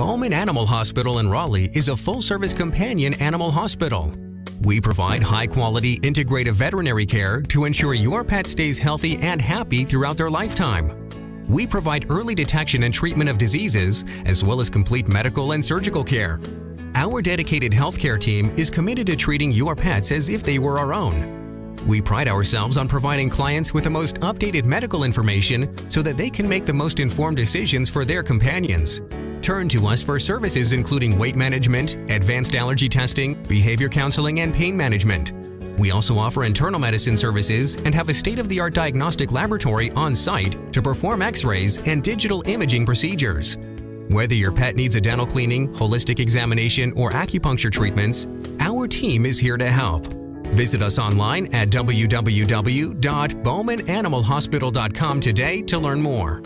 Bowman Animal Hospital in Raleigh is a full service companion animal hospital. We provide high quality integrative veterinary care to ensure your pet stays healthy and happy throughout their lifetime. We provide early detection and treatment of diseases, as well as complete medical and surgical care. Our dedicated healthcare team is committed to treating your pets as if they were our own. We pride ourselves on providing clients with the most updated medical information so that they can make the most informed decisions for their companions. Turn to us for services including weight management, advanced allergy testing, behavior counseling, and pain management. We also offer internal medicine services and have a state of the art diagnostic laboratory on site to perform x rays and digital imaging procedures. Whether your pet needs a dental cleaning, holistic examination, or acupuncture treatments, our team is here to help. Visit us online at www.bowmananimalhospital.com today to learn more.